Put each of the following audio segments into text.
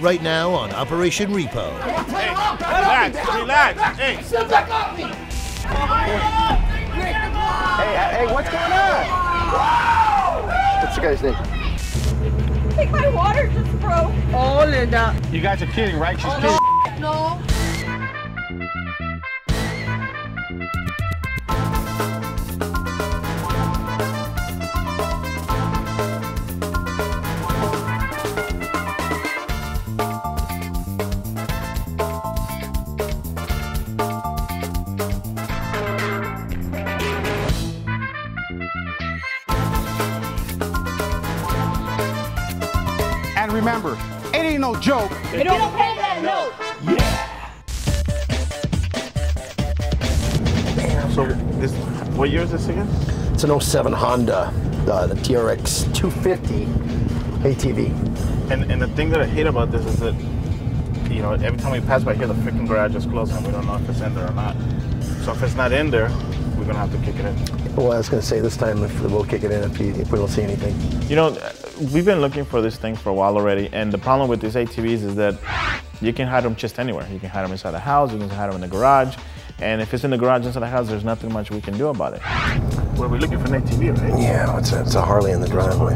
right now on Operation Repo. Hey, relax, relax. Hey. Hey, hey, what's going on? What's the guy's name? think my water just broke. Oh, Lyndah. You guys are kidding, right? She's Oh, kidding. no. And remember, it ain't no joke. You don't pay that note. Yeah. So, this, what year is this again? It's an 07 Honda, uh, the TRX 250 ATV. And and the thing that I hate about this is that, you know, every time we pass by here, the freaking garage is closed and we don't know if it's in there or not. So if it's not in there, we're gonna have to kick it in. Well, I was going to say this time if we'll kick it in if, you, if we don't see anything. You know, we've been looking for this thing for a while already, and the problem with these ATVs is that you can hide them just anywhere. You can hide them inside the house, you can hide them in the garage, and if it's in the garage inside the house, there's nothing much we can do about it. Well, we're looking for an ATV, right? Yeah, it's a, it's a Harley in the driveway.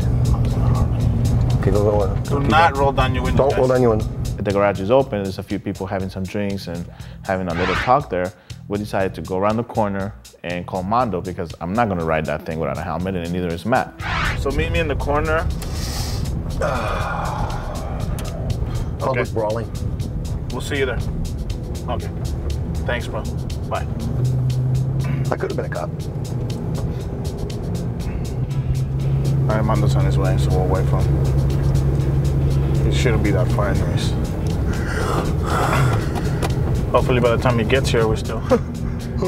Okay, go, go, go. Do not roll down your window. Don't roll down your window. The garage is open. There's a few people having some drinks and having a little talk there. We decided to go around the corner and call Mondo because I'm not gonna ride that thing without a helmet, and neither is Matt. So meet me in the corner. Public brawling. We'll see you there. Okay. Thanks, bro. Bye. I could have been a cop. All right, Mondo's on his way, so we'll wait for him. It shouldn't be that far, anyways. Hopefully, by the time he gets here, we're still,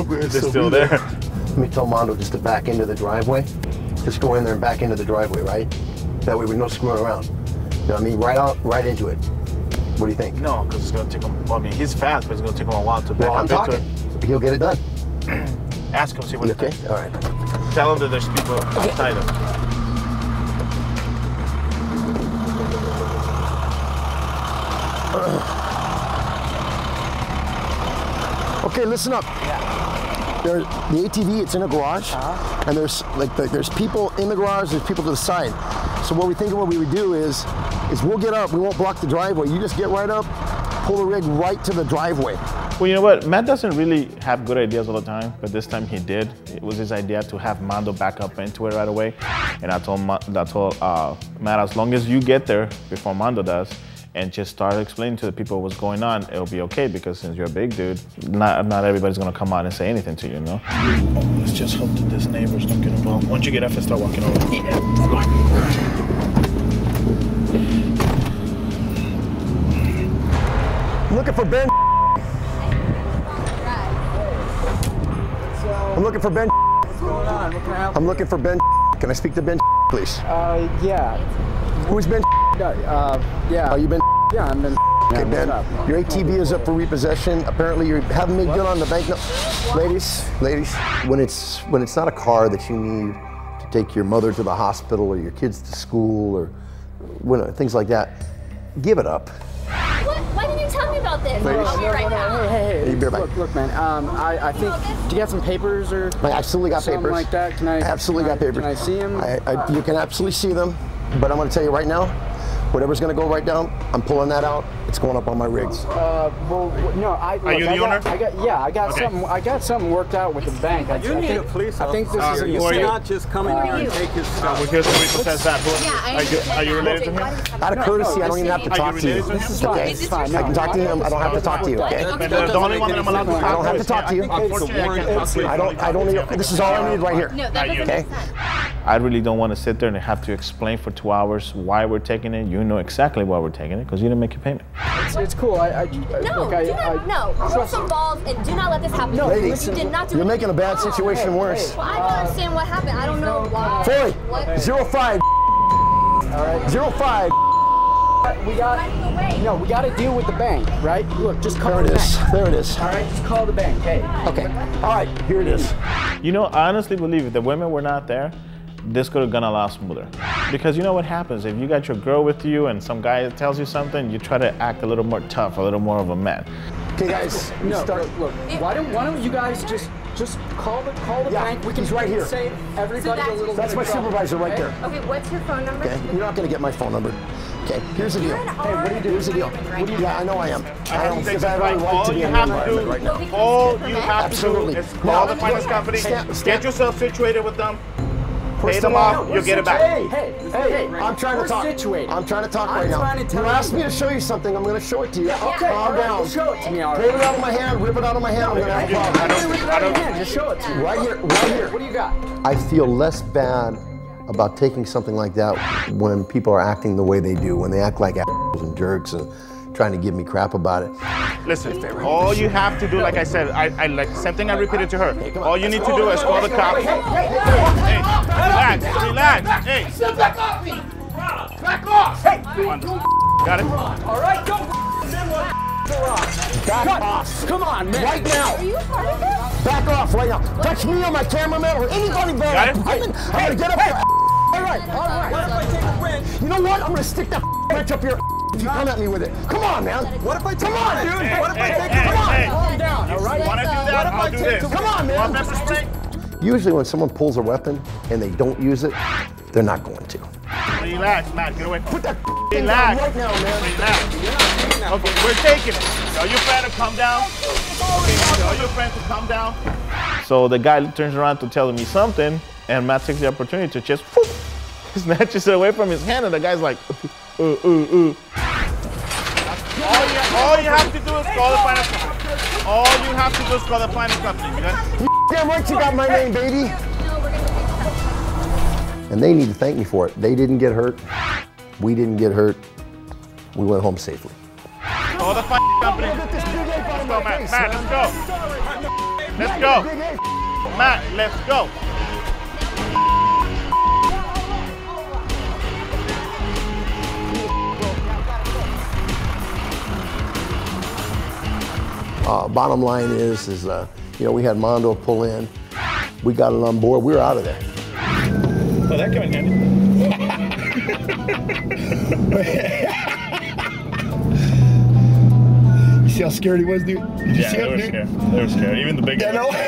they're still there. Let me tell Mondo just to back into the driveway. Just go in there and back into the driveway, right? That way we're no screwing around. You know what I mean? Right out, right into it. What do you think? No, because it's gonna take him. Well, I mean, he's fast, but it's gonna take him a while to back Well, I'm up into talking. He'll get it done. Ask him, see what You he okay? All right. Tell him that there's people outside him. Okay, listen up. There, the ATV, it's in a garage, and there's like the, there's people in the garage. There's people to the side. So what we think of what we would do is, is we'll get up. We won't block the driveway. You just get right up, pull the rig right to the driveway. Well, you know what? Matt doesn't really have good ideas all the time, but this time he did. It was his idea to have Mando back up into it right away, and I told Ma- I told uh, Matt, as long as you get there before Mando does, and just start explaining to the people what's going on, it'll be okay because since you're a big dude, not not everybody's gonna come out and say anything to you, you know. Let's just hope that these neighbors don't get involved. Once you get up and start walking over. I'm looking for Ben. I'm looking for Ben. What's going on? What can I help? I'm looking for Ben. Can I speak to Ben, please? Uh, yeah. Who's Ben? Uh, yeah. Are you Ben? Yeah, I'm in. Okay, Yeah, Ben, up? your ATV is up for repossession. Apparently, you haven't made good on the bank. No, ladies, ladies, when it's when it's not a car that you need to take your mother to the hospital or your kids to school or when, things like that, give it up. What? Why didn't you tell me about this? Ladies. I'll be right now. Hey, hey, hey. You better back. Look, look, man. Um, I, I think. Do you got some papers or I absolutely got something papers. like that? Can I? Absolutely can got I- papers. Can I see them? I, I, you can absolutely see them, but I'm going to tell you right now, whatever's going to go right down, I'm pulling that out. It's going up on my rigs. Uh, well, no, I. Are you the I got, owner? I got, yeah, I got Okay. something. I got something worked out with the bank. I, You I need think, a police I think this officer. is. who are you? not just come in here and take his stuff. We're here to repossess that. Yeah, are you, are you related to him? Out of courtesy, I don't even have to talk to you. related to him? This is fine. This is fine. I can talk to him. I don't have to talk to you. Okay. Okay. The, the only one that I'm allowed to talk I don't have to talk to you. I can't talk to you. I don't. I don't need. This is all I need right here. No, that doesn't Okay. make sense. I really don't want to sit there and have to explain for two hours why we're taking it. You know exactly why we're taking it because you didn't make your payment. It's, it's cool. I, I, No, look, I, do not. I, no, cross some balls and do not let this happen. No, Ladies, you did not do you're making a bad wrong. situation worse. Well, I don't understand what happened. I don't know why. Froy, What? zero five. Zero five. we got. No, we got to deal with the bank, right? Look, just call There it the is. bank. There it is. All right, just call the bank. Hey. Okay. All right. Here it is. You know, I honestly believe if the women were not there, this could have gone a lot smoother. Because you know what happens if you got your girl with you and some guy tells you something, you try to act a little more tough, a little more of a man. Okay, guys. we No, start. look, look. Why don't why don't you guys just just call the call the Yeah, bank? We can he's right here. Save everybody So a little. That's my trouble, supervisor right okay? there. Okay, what's your phone number? Okay, you're not gonna get my phone number. Okay, here's the deal. Hey, what do you do? Here's the deal. What do you Yeah, I know I am. I don't because I have every right all to be you in the have to environment right now. all you have Absolutely. to do is Now, call the finance company, stand- stand- get yourself situated with them, pay them of all, off, you'll get it back. Hey, hey, Hey, hey! I'm trying we're to talk. Situated. I'm trying to talk I'm right now. to you you. asked me to show you something. I'm going to show it to you. okay, all Calm right, down. show it to me, all right. Take it out of my hand. Rip it out of my hand. I'm going to have a problem. I don't, I don't, just show it to me. Right here. Right here. What do you got? I feel less bad about taking something like that when people are acting the way they do, when they act like assholes and jerks and trying to give me crap about it. Listen, all you have to do, like I said, I, I like same thing I repeated to her. All you need to do is call the cops. Hey, relax, relax. Hey, step Back off me! Back off! Hey! got it? All right, don't. Back off. Come on, man. Right now. Are you a part of this? Back off right now. Touch me or my cameraman or anybody but Got it? I'm gonna get up there. All right, all right. What if I take a wrench? You know what? I'm gonna stick that wrench up your if you come at me with it. Come on, man. What if I take Come on, dude. Hey, what if I take hey, Come on. hey. Calm down, all right? Want to do that? I'll do this. Come on, man. Want pepper spray? Usually when someone pulls a weapon and they don't use it, they're not going to. Relax, Matt. Get away. Put that thing Relax. down right now, man. Relax. Okay, we're taking it. Tell your friend to come down. Okay, tell your friend to come down. So the guy turns around to tell me something, and Matt takes the opportunity to just whoop, snatches it away from his hand, and the guy's like, uh, uh, uh. All you, all you have to do is call the finance company. All you have to do is call the finance company. Damn right you got my name, baby. And they need to thank me for it. They didn't get hurt. We didn't get hurt. We went home safely. Call the company. Let's go, Matt. Matt, let's go. Let's go. Matt, let's go. Uh, bottom line is, is uh, you know, we had Mondo pull in. We got it on board. We were out of there. Oh, that came in handy. You see how scared he was, dude? Did Yeah, they were scared. They were scared. Even the big guy. know.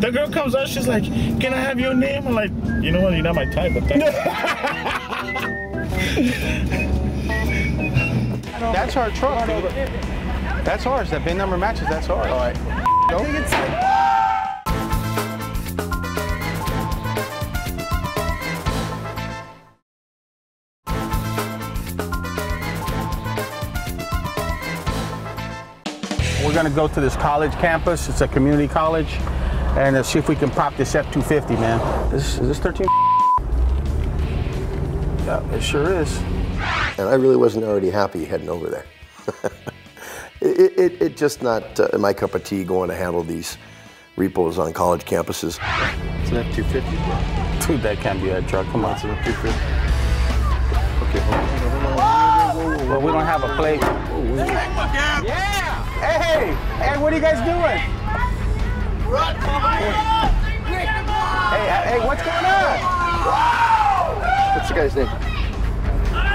The girl comes out, she's like, "Can I have your name?" I'm like, "You know what? You're not my type, but thank That's our truck, dude. That's ours. That VIN number matches. That's ours. All right. We're gonna go to this college campus. It's a community college, and uh, see if we can pop this F-250, man. This, is this 13? Yeah, it sure is. And I really wasn't already happy heading over there. it, it, it just not uh, my cup of tea going to handle these repos on college campuses. It's an F-250. Dude, that can't be that truck. Come on. It's an F-250. Okay, hold on. Well, we don't have a plate. Yeah! Hey, hey, what are you guys doing? Hey, hey, what's going on? What's the guy's name?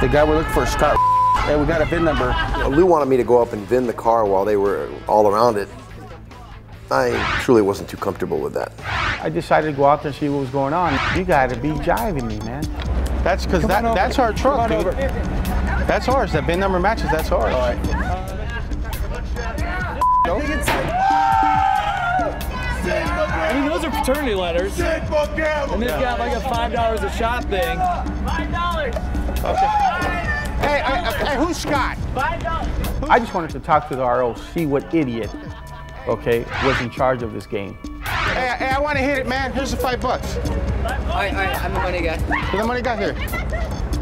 The guy we're looking for is Scott. Hey, we got a VIN number. Lou wanted me to go up and VIN the car while they were all around it. I truly wasn't too comfortable with that. I decided to go out there and see what was going on. You got to be jiving me, man. That's because that, that's our truck, dude. That's ours. That VIN number matches. That's ours. All right. I mean, those are fraternity letters. And they've got like a five dollars a shot thing. Hey, hey, hey, who's Scott? I just wanted to talk to the RO, see what idiot, okay, was in charge of this game. Hey, hey I want to hit it, man. Here's the five bucks. I, I, I'm the money guy. Here's the money got here.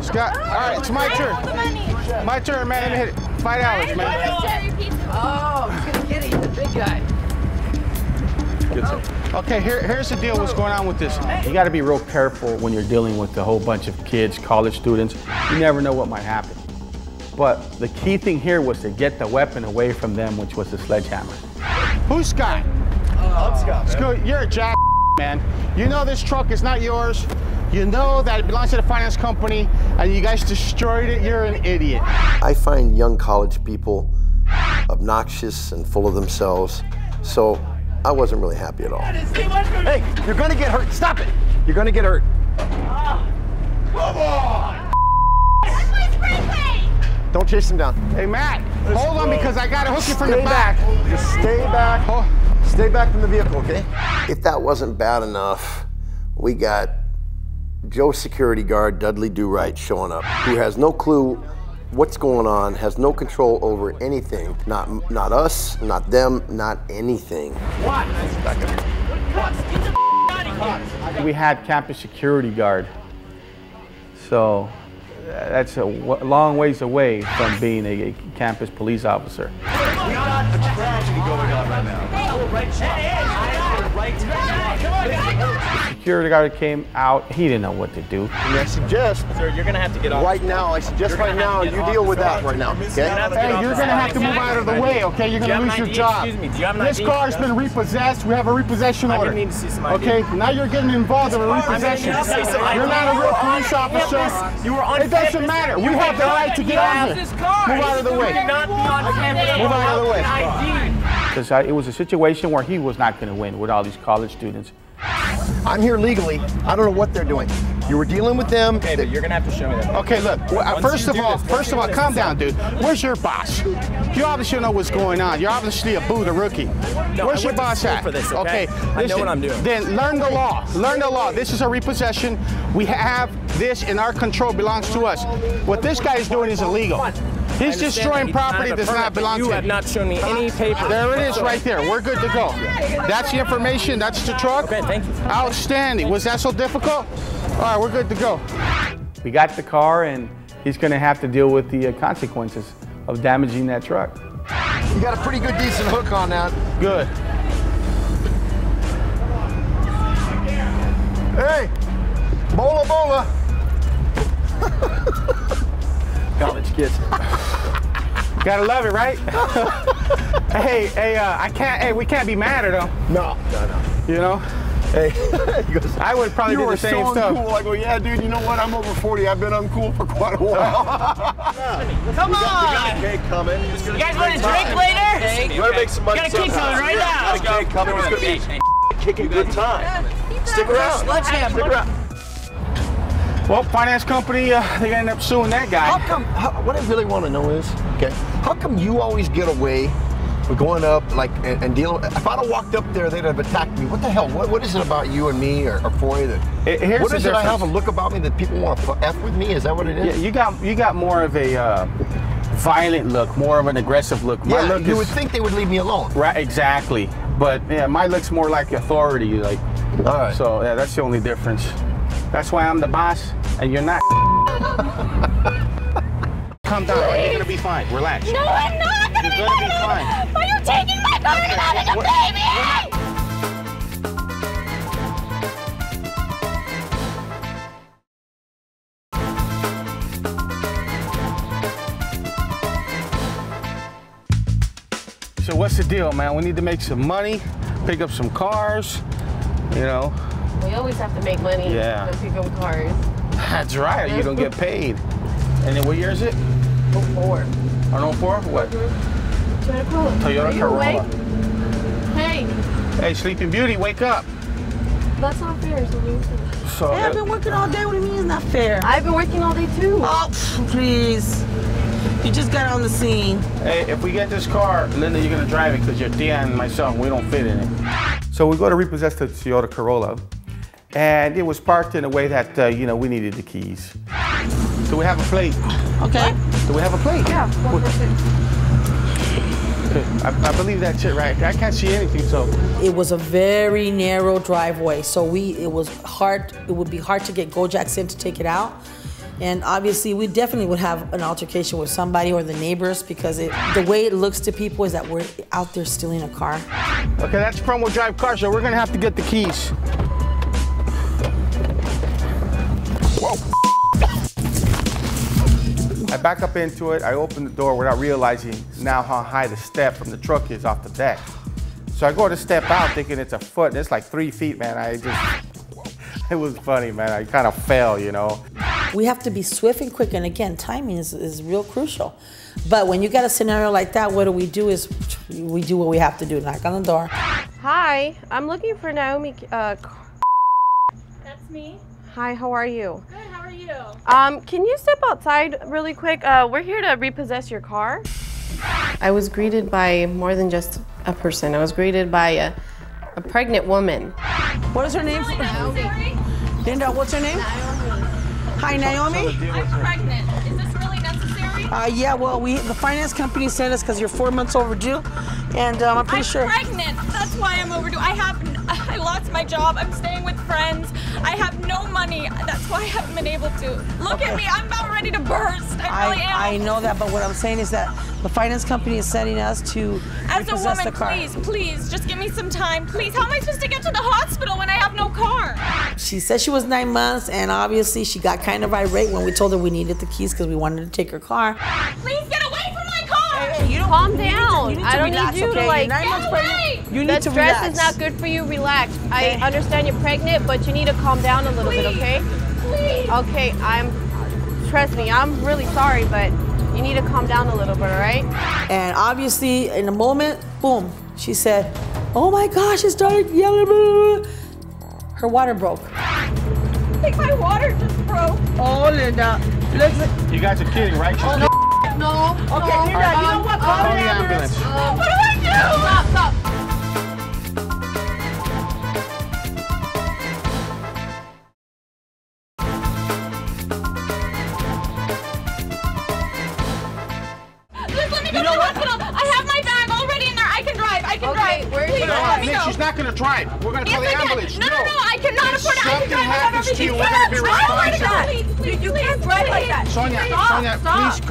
Scott, all right, it's my turn. My turn, man. Let me hit it. Five dollars, man. Oh, he's gonna get it. He's the big guy. Okay, here, here's the deal. What's going on with this? You got to be real careful when you're dealing with a whole bunch of kids, college students. You never know what might happen. But the key thing here was to get the weapon away from them, which was the sledgehammer. Who's Scott? Oh, Scott. You're a jack. man. You know this truck is not yours. You know that it belongs to the finance company, and you guys destroyed it. You're an idiot. I find young college people obnoxious and full of themselves, so I wasn't really happy at all. Hey, you're gonna get hurt. Stop it. You're gonna get hurt. Come on! Don't chase him down. Hey, Matt, hold on because I got to hook you from the Stay back. Just stay back. Oh. Stay back from the vehicle, okay? If that wasn't bad enough, we got Joe security guard Dudley Do Right showing up, who has no clue what's going on, has no control over anything. Not not us, not them, not anything. What? We had campus security guard. So that's a w- long ways away from being a, a campus police officer. We got a tragedy going on right now. Security guard came out. He didn't know what to do. And I suggest, Sir, you're gonna have to get off. right now, I suggest right now, you deal with that right now, You're okay? gonna have to get Hey, you're gonna have to move out of the way, okay? You're gonna lose your job. Excuse me, do you have an This car's been repossessed. We have a repossession order. didn't need to see some ID. Okay, now you're getting involved in a repossession. need to see some ID. You're not a real police officer. You were on It doesn't matter. We have the right to get have out of here. Move out of the way. cannot be on campus Move out of the way. Without an ID. Because it was a situation where he was not going to win with all these college students. I'm here legally. I don't know what they're doing. You were dealing with them. Okay, but you're gonna have to show me that. Okay, look. well, First of all, this, first of all, calm do down, dude. Where's your boss? You obviously know what's going on. You're obviously a boo, the rookie. No, Where's I your boss school at? for this, okay? I know what I'm doing. Then learn the law. Learn the law. This is a repossession. We have this in our control. Belongs to us. What this guy is doing is illegal. I He's destroying that does not property have a that does not but belong you to have not shown me any paper. There it is right there. We're good to go. That's the information. That's the truck. Okay, thank you. Outstanding. Was that so difficult? All right, we're good to go. We got the car, and he's going to have to deal with the uh, consequences of damaging that truck. You got a pretty good, decent hook on that. Good. Hey, bola bola. College kids. Gotta love it, right? hey, hey, uh, I can't. Hey, we can't be mad at him. No, no, no. You know, Hey, he goes, I would probably you do were the same so stuff. uncool. I go, yeah, dude. You know what? I'm over 40. I've been uncool for quite a while. Come on! cake coming. You guys want a drink later? You want to make some money? Gotta keep somehow. coming right now. Let's go. Cake coming. It's gonna be kicking good time. Stick around. Sledgehammer. Stick around. Well, finance company, uh, they're gonna end up suing that guy. How guy. come? How, what I really want to know is, okay, how come you always get away with going up like and, and dealing? With, if I'd have walked up there, they'd have attacked me. What the hell? What, what is it about you and me or, or Froy that? It- here's what the it I have a look about me that people want to f with me? Is that what it is? Yeah, you got you got more of a uh, violent look, more of an aggressive look. My Yeah, look you is would think they would leave me alone. right, exactly. But yeah, my look's more like authority. Like, All right. so yeah, that's the only difference. That's why I'm the boss, and you're not. Calm down. You're gonna be fine. Relax. No, I'm not gonna You're be gonna be fine. fine. Are you taking my car and having a baby? So what's the deal, man? We need to make some money, pick up some cars. You know, We always have to make money Yeah. to pick up cars. that's right. You don't get paid. And then what year is it? Oh, four. On 04? What? Toyota Corolla. Toyota Are you awake? Hey, Hey, Sleeping Beauty, wake up. that's not fair. So So Hey, I've been working all day. What do you mean it's not fair? I've been working all day too. Oh, please. You just got on the scene. Hey, if we get this car, Lyndah, you're gonna drive it because you're Dion and myself, we don't fit in it. So we go to repossess the Toyota Corolla, and it was parked in a way that uh, you know we needed the keys. do we have a plate? Okay. Do we have a plate? Yeah, one percent. I, I believe that shit right? I can't see anything, so. It was a very narrow driveway, so we it was hard. It would be hard to get GoJaks in to take it out. And obviously, we definitely would have an altercation with somebody or the neighbors because it, the way it looks to people is that we're out there stealing a car. Okay, that's front wheel drive car, so we're gonna have to get the keys. I back up into it, I open the door without realizing now how high the step from the truck is off the deck. So So I go to step out thinking it's a foot, and it's like three feet, man. I just, it was funny, man. I kind of fell, you know. We have to be swift and quick, and again, timing is, is real crucial. But when you got a scenario like that, what do we do is we do what we have to do, knock on the door. Hi, I'm looking for Naomi. Uh, That's me. hi, how are you? Good, how? Um, can you step outside really quick? Uh, we're here to repossess your car. I was greeted by more than just a person. I was greeted by a, a pregnant woman. What is her name? Lyndah, what's her name? Hi, Naomi. I'm pregnant. Is this really necessary? Uh, yeah, well, we the finance company sent us because you're four months overdue, and um, I'm pretty sure I'm pregnant. That's why I'm overdue. I have, I lost my job. I'm staying with friends. I money. That's why I haven't been able to. Look at me. I'm about ready to burst. I really am. I, I know that, but what I'm saying is that the finance company is sending us to As a woman, the car. please, please, just give me some time. Please, how am I supposed to get to the hospital when I have no car? She said she was nine months, and obviously she got kind of irate when we told her we needed the keys because we wanted to take her car. Please get away from my car! Hey, hey, you don't Calm you need to- down. you need to I don't relax, need you okay? to like. You're nine months pregnant. You need the to stress relax. is not good for you. Relax. Okay. I understand you're pregnant, but you need to calm down a little bit, okay? Please. Okay, I'm. Trust me, I'm really sorry, but you need to calm down a little bit, all right? And obviously, in a moment, boom, she said, "Oh my gosh!" It started yelling. blah, blah, blah." Her water broke. I think my water just broke. Oh, Lyndah, listen. You guys are kidding, right? She's No. Okay, Lyndah, you know what? Call Call the the ambulance. ambulance. What do I do? Stop, stop.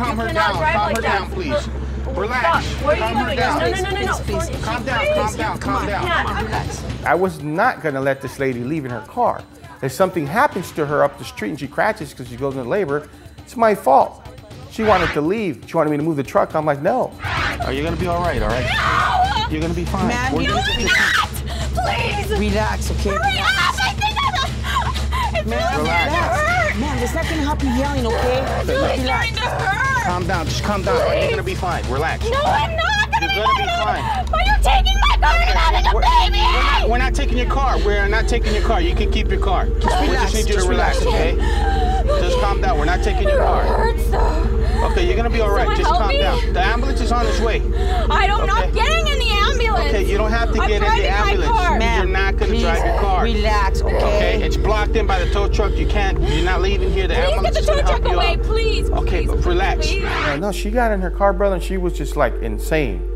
Calm her down. Calm like her that. down, please. Stop. Relax. What are you Calm her down. No, no, no, no, no. Please, Sonia, Calm down, please. calm down, calm down. Yeah. I was not gonna let this lady leave in her car. If something happens to her up the street and she crashes because she goes into labor, it's my fault. She wanted to leave. She wanted me to move the truck. I'm like, no. Oh, are you gonna be all right? All right. No! You're gonna be fine. Ma'am, We're you- gonna No, I'm this- not! Please! Relax, okay? Hurry up! I think I'm... It's Man, really Relax. to hurt! Man, it's not gonna help you yelling, okay? It's really starting to hurt! Calm down. Just calm down. You're gonna be fine. Relax. No, I'm not gonna You're be gonna be fine! fine. Why are you taking my car and having a We're, baby? we're not, we're not taking your car. We're not taking your car. You can keep your car. Just, we relax, just need you just to relax, relax, okay? Just calm down. We're not taking your It car. hurts though. Okay, you're gonna be all right. Someone Just calm me. down. The ambulance is on its way. I don't, I'm not Okay. getting in the ambulance. Okay, you don't have to I'm get in the driving my ambulance. car. You're not gonna please, drive your car. Relax, okay? Okay, it's blocked in by the tow truck. You can't. You're not leaving here. The Please get the tow truck away, out. please. Okay, please, relax. please. No, she got in her car, brother, and she was just like insane.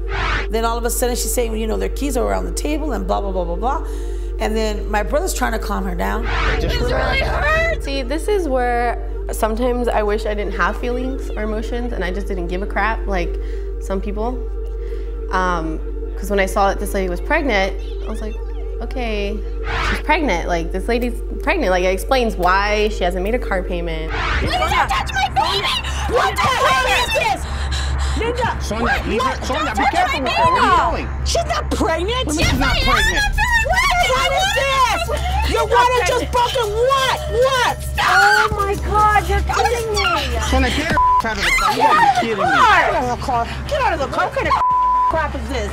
Then all of a sudden she's saying, you know, their keys are around the table and blah, blah, blah, blah, blah. And then my brother's trying to calm her down. Just This really hurts. See, this is where sometimes I wish I didn't have feelings or emotions and I just didn't give a crap like some people. Um, because when I saw that this lady was pregnant, I was like, okay, she's pregnant. Like this lady's pregnant. Like it explains why she hasn't made a car payment. Please don't touch my baby! What the hell is this? Lyndah, Sonia, leave her. Sonia, be careful my with her. Where are you baby. going? she's not pregnant. What do you mean she's not I am. pregnant? I'm feeling What is this? Your water just broken. What? What? Oh my god, you're kidding me! Sonia, get her out of the car. You gotta be kidding me. Get out of the car. Get out of the car. What kind of crap is this?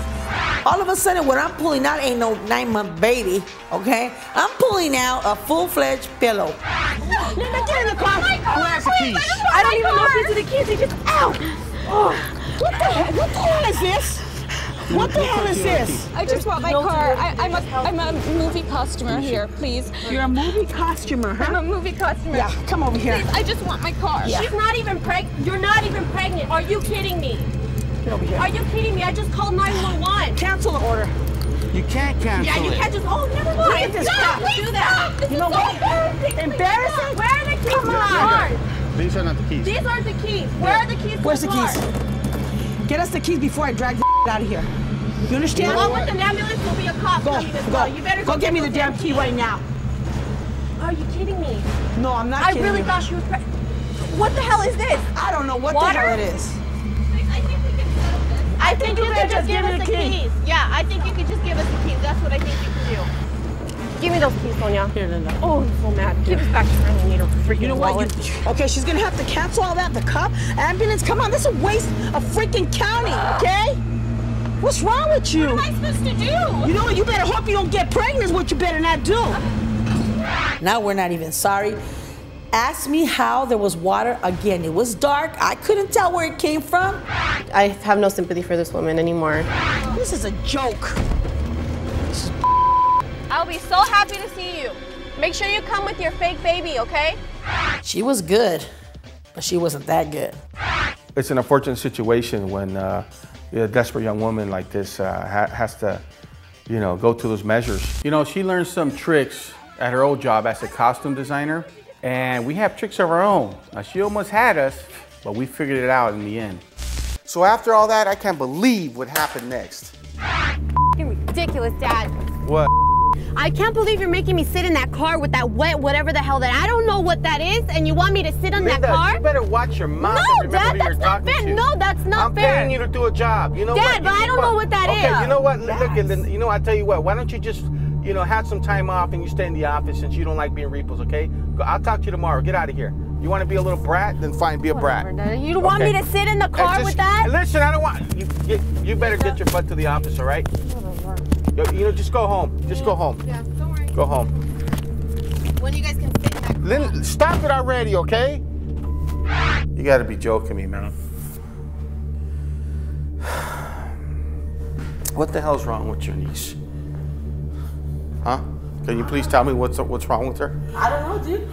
All of a sudden, what I'm pulling out ain't no nine month baby, okay? I'm pulling out a full fledged pillow. Lyndah, get in the car! My! Who has the keys? I I don't even know if these are the keys. They just ow. Oh, what the hell? What the hell is this? What the hell is this? I just want my car. I, I'm, a, I'm a movie customer here, please. You're a movie costumer, I'm a movie customer. Yeah, come over here. Please, I just want my car. Yeah. She's not even pregnant. You're not even pregnant. Are you kidding me? Get over here. Are you kidding me? I just called 911. Cancel the order. You can't cancel Yeah, you it. can't just. Oh, never mind. Look at this Stop. crap. Do that. This You is know so what? embarrassing. Embarrassing? Where are the keys? Come to the on. car? These are not the keys. These aren't the keys. Where are the keys? to Where's the car? keys? Get us the keys before I drag the out of here. You understand? Along with an ambulance will be a cop Go, coming as go. well. You better Go go, get me the damn key right now. Are you kidding me? No, I'm not I kidding really you. thought she was pregnant. What the hell is this? I don't know what Water? the hell it is. I think we can settle this. I think you could just give us the keys. Yeah, I think you could just give us the keys. That's what I think you can do. Give me those keys, Sonia. Here, Lyndah. Oh, I'm so mad. Give us back to her. I need her freaking You know what? You, okay, she's gonna have to cancel all that. The cop, ambulance. Come on, this is a waste of freaking county. Okay? What's wrong with you? What am I supposed to do? You know what? You better hope you don't get pregnant. Is what you better not do. Now we're not even sorry. Ask me how there was water again. It was dark. I couldn't tell where it came from. I have no sympathy for this woman anymore. This is a joke. I'll be so happy to see you. Make sure you come with your fake baby, okay? She was good, but she wasn't that good. It's an unfortunate situation when uh, a desperate young woman like this uh, ha- has to, you know, go to those measures. You know, she learned some tricks at her old job as a costume designer, and we have tricks of our own. Now, she almost had us, but we figured it out in the end. So after all that, I can't believe what happened next. Fucking ridiculous, Dad. What? I can't believe you're making me sit in that car with that wet whatever the hell that I don't know what that is, and you want me to sit on Lyndah, that car? you better watch your mouth. No, and Dad, that's not talking fair. to. No, that's not I'm fair. paying you to do a job. You know Dad, what? but I don't know what that okay, is. you know what? Look, at Lyndah, you know, I tell you what. Why don't you just, you know, have some time off and you stay in the office since you don't like being repos, okay? I'll talk to you tomorrow. Get out of here. You want to be a little brat? Then fine, be a brat. You want me to sit in the car just- with that? Listen, I don't want you. You, you better get your butt to the office, all right? You, you know, just go home. Just go home. Yeah, don't worry. Go home. When you guys can sit in that Lynn, stop it already, okay? You got to be joking me, man. What the hell's wrong with your niece? Huh? Can you please tell me what's what's wrong with her? I don't know, dude.